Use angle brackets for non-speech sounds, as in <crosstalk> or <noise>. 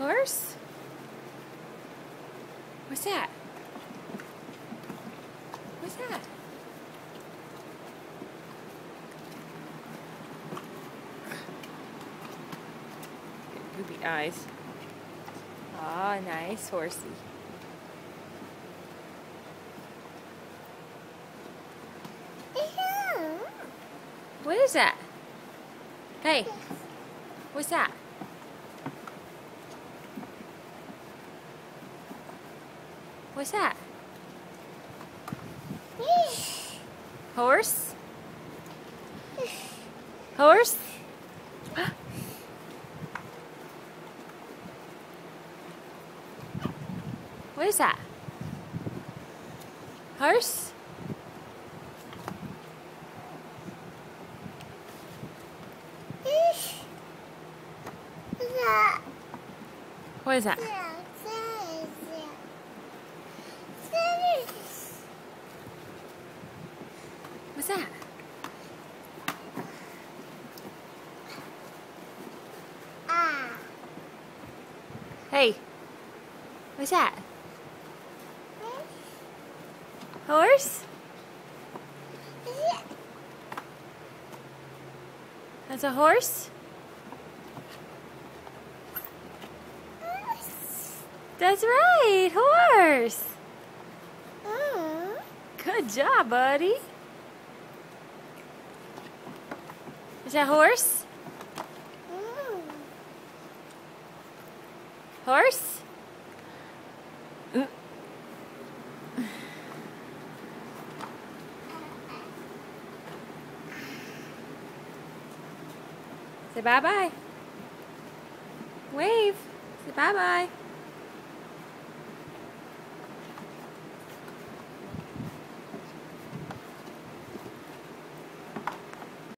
Horse? What's that? What's that? Goopy eyes. Ah, oh, nice horsey. What is that? Hey, what's that? What's that? Horse? Horse? <gasps> what is that? Horse? What is that? What's that? Ah. Hey, what's that? Horse? That's a horse? That's right, horse. Mm. Good job, buddy. Is that horse? Horse? Say bye-bye. Wave. Say bye-bye.